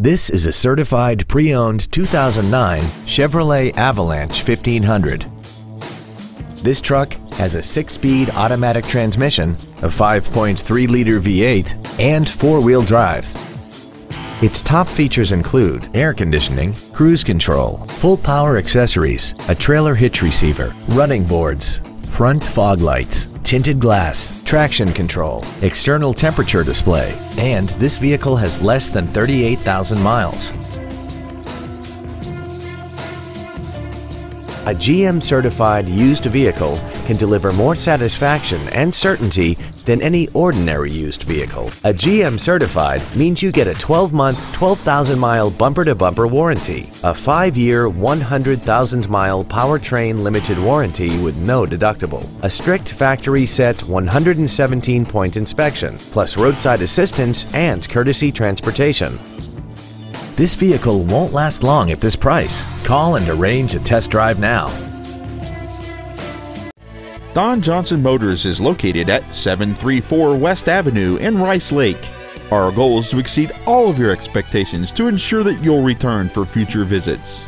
This is a certified pre-owned 2009 Chevrolet Avalanche 1500. This truck has a six-speed automatic transmission, a 5.3-liter V8, and four-wheel drive. Its top features include air conditioning, cruise control, full power accessories, a trailer hitch receiver, running boards, front fog lights, tinted glass, traction control, external temperature display, and this vehicle has less than 38,000 miles. A GM certified used vehicle can deliver more satisfaction and certainty than any ordinary used vehicle. A GM certified means you get a 12 month, 12,000 mile bumper to bumper warranty, a 5 year, 100,000 mile powertrain limited warranty with no deductible, a strict factory set 117 point inspection, plus roadside assistance and courtesy transportation. This vehicle won't last long at this price. Call and arrange a test drive now. Don Johnson Motors is located at 734 West Avenue in Rice Lake. Our goal is to exceed all of your expectations to ensure that you'll return for future visits.